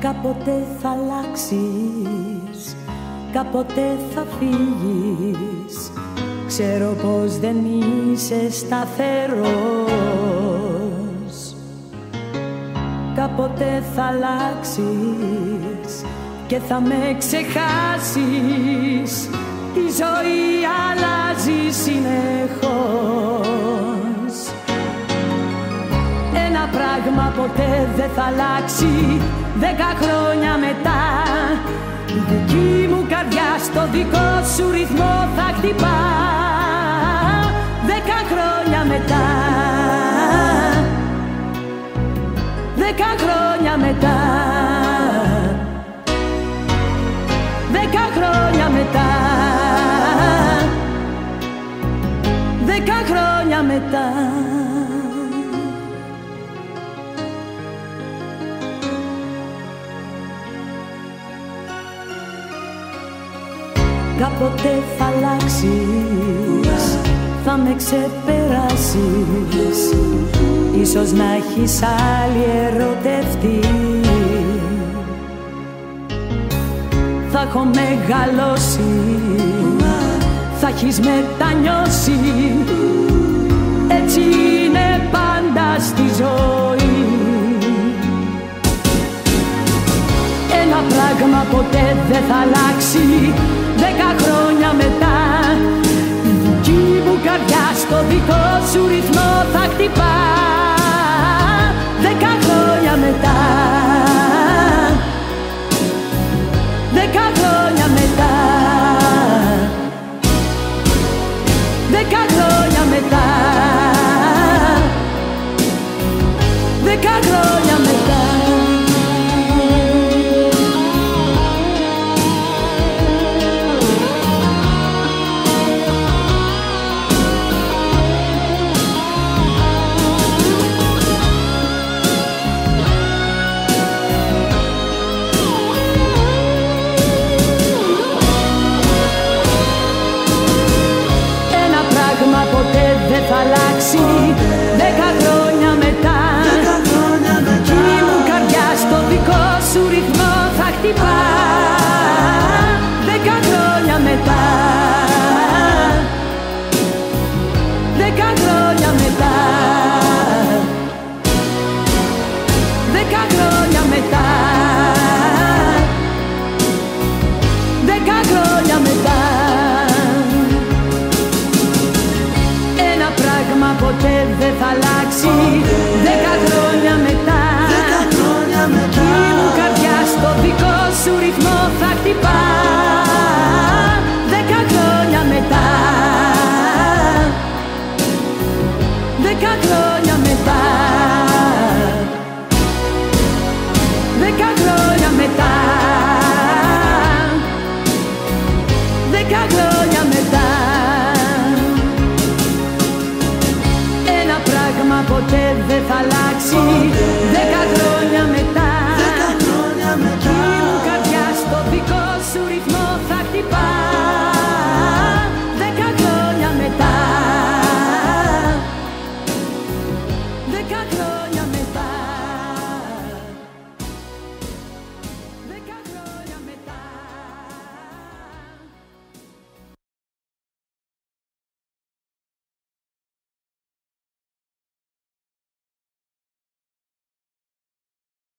Κάποτε θα αλλάξεις, κάποτε θα φύγεις. Ξέρω πως δεν είσαι σταθερός. Κάποτε θα αλλάξεις και θα με ξεχάσεις. Η ζωή αλλάζει συνεχώς ποτέ δεν θα αλλάξει. Δέκα χρόνια μετά Η δική μου καρδιά στο δικό σου ρυθμό θα χτυπά. Δέκα χρόνια μετά Δέκα χρόνια Κάποτε θα αλλάξεις Θα με ξεπεράσεις. Ίσως να έχεις άλλη ερωτευτεί Θα έχω μεγαλώσει Θα έχεις μετανιώσει. Έτσι είναι πάντα στη ζωή. Ένα πράγμα ποτέ δεν θα αλλάξει Δέκα χρόνια μετά Η δική μου καρδιά στο δικό σου ρυθμό θα χτυπά. Δέκα χρόνια μετά Δέκα χρόνια θα πράγμα ποτέ δεν θα αλλάξει. Δέκα χρόνια μετά. Δική μου καρδιά στο δικό σου ρυθμό θα χτυπά. Δέκα χρόνια μετά. Δέκα χρόνια δεν